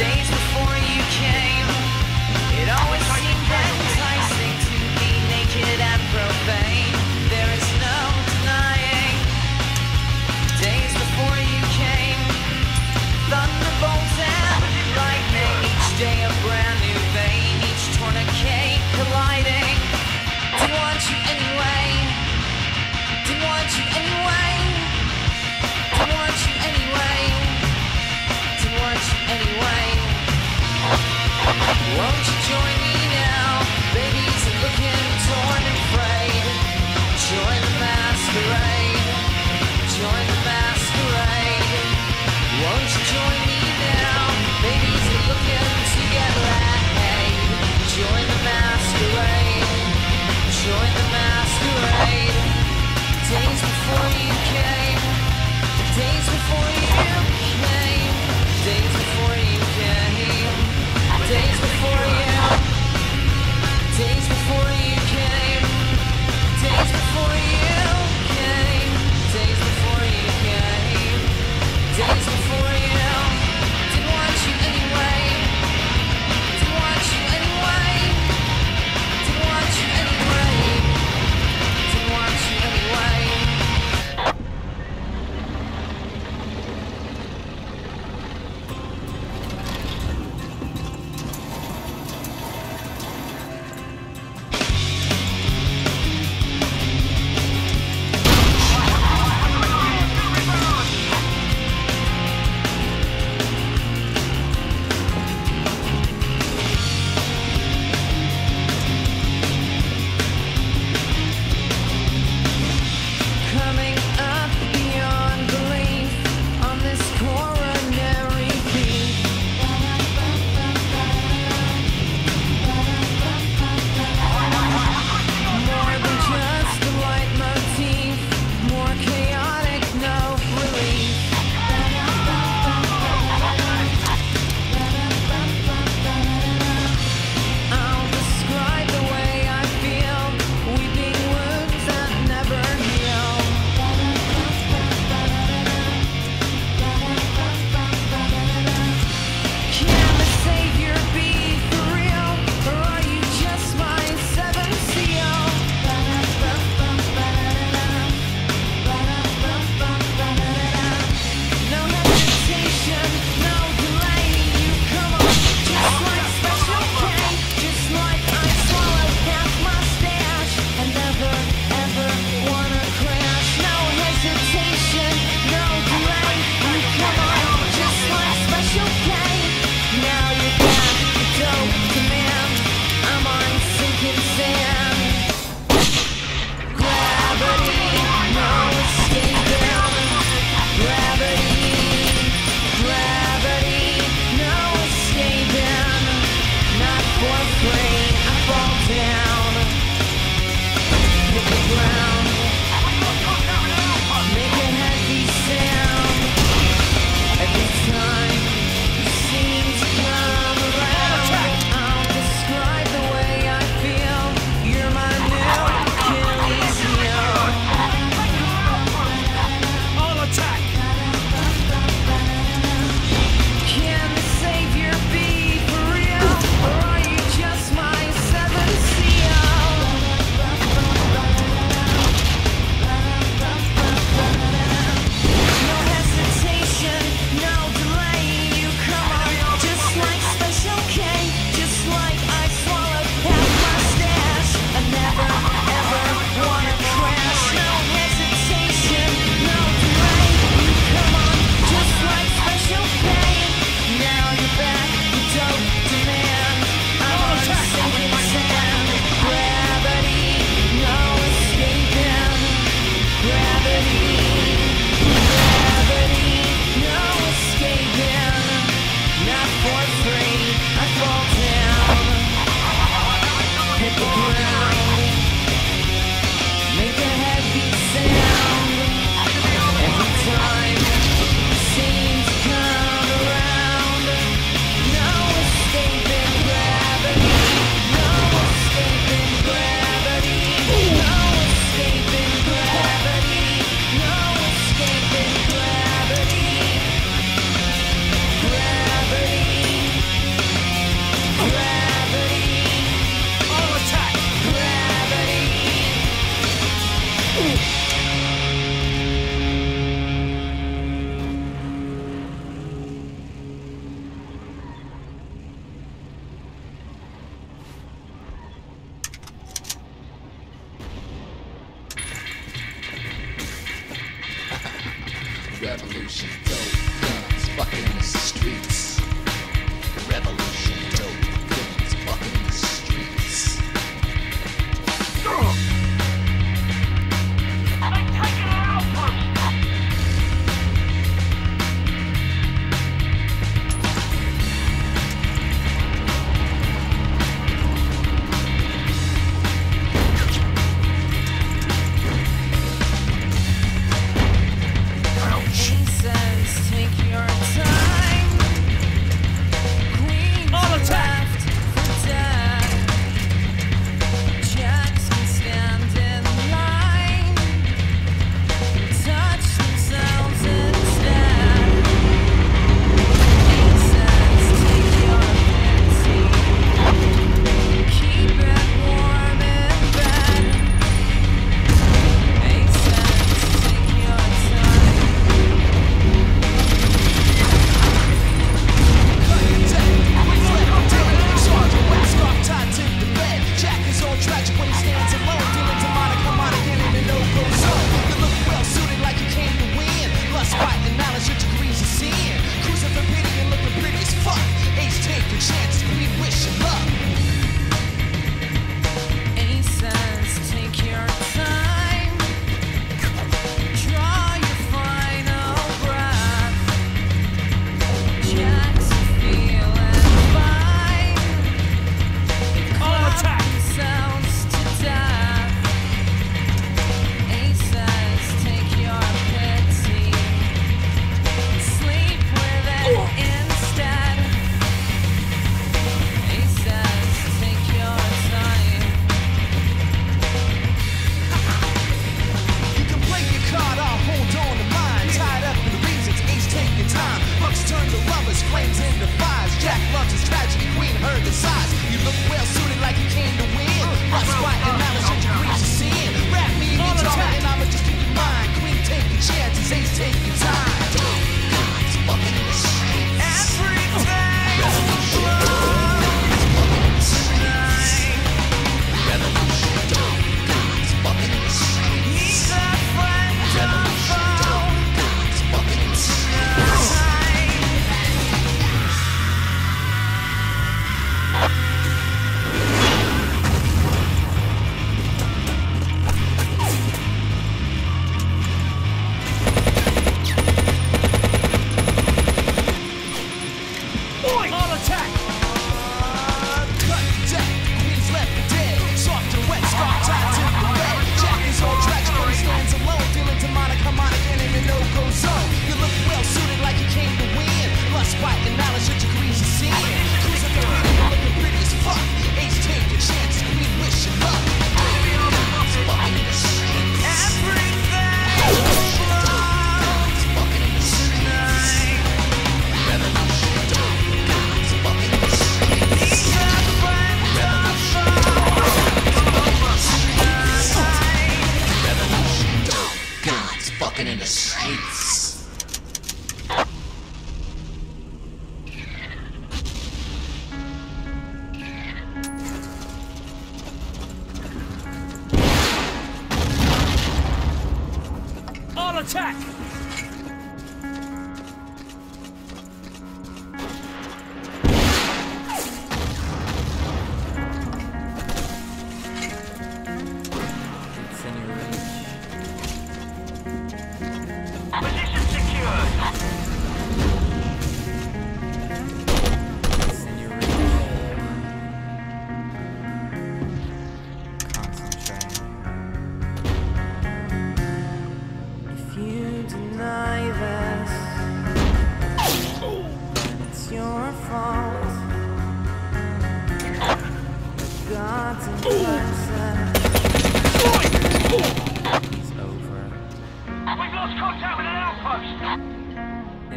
Days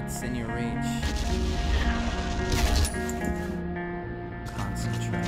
It's in your reach. Concentrate.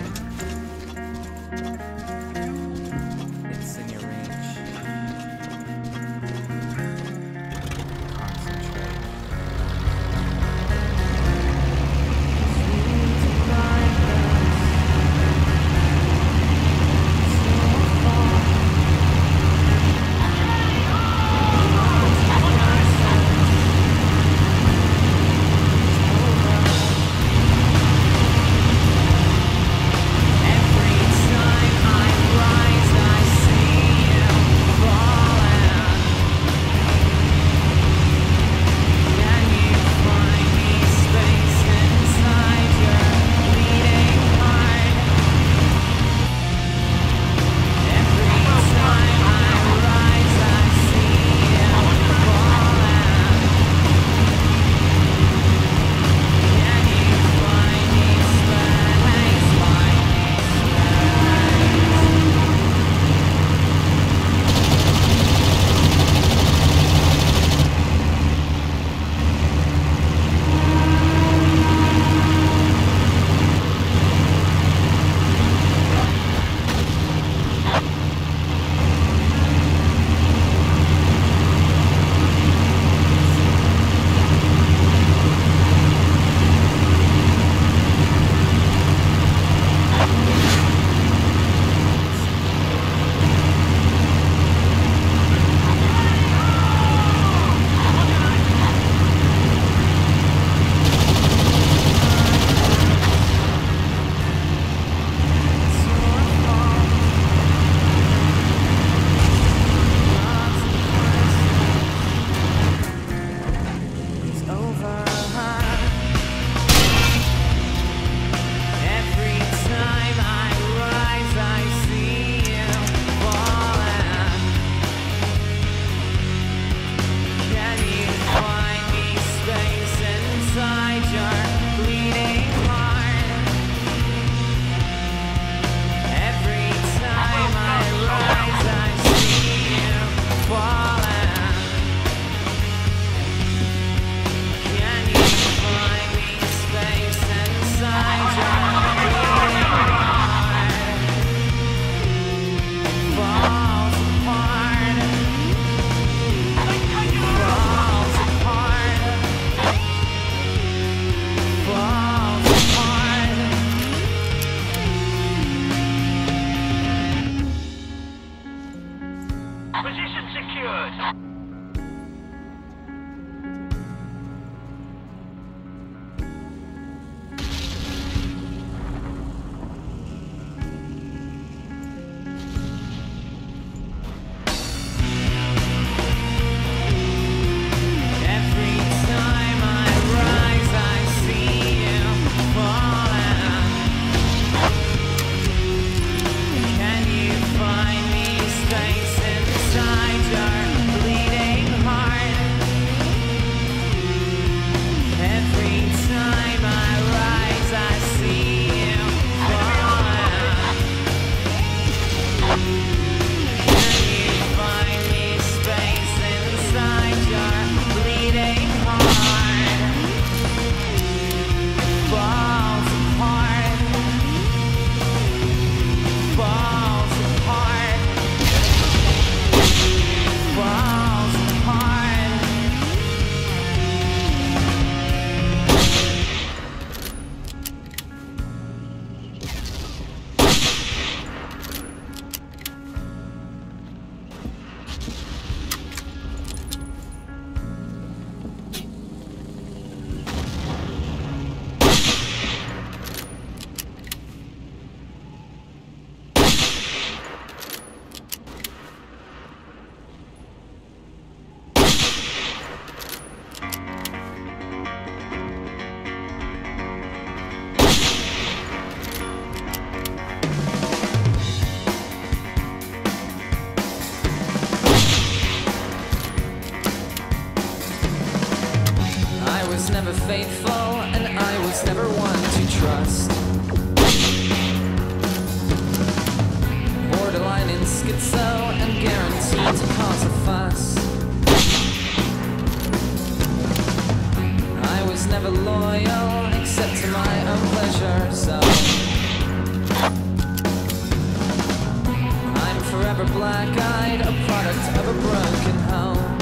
Position secured. never faithful, and I was never one to trust. Borderline in schizo, and guaranteed to cause a fuss. I was never loyal, except to my own pleasure, so... I'm forever black-eyed, a product of a broken home.